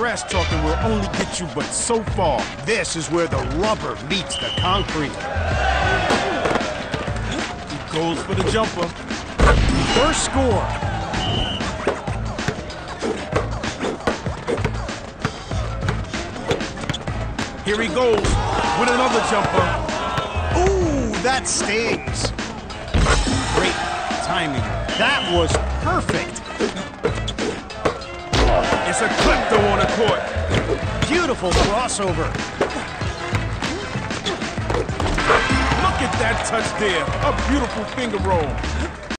trash talking will only get you but so far. This is where the rubber meets the concrete. He goes for the jumper. First score. Here he goes with another jumper. Ooh, that stings. Great timing. That was perfect. It's a klepto on the court. Beautiful crossover. Look at that touch there. A beautiful finger roll.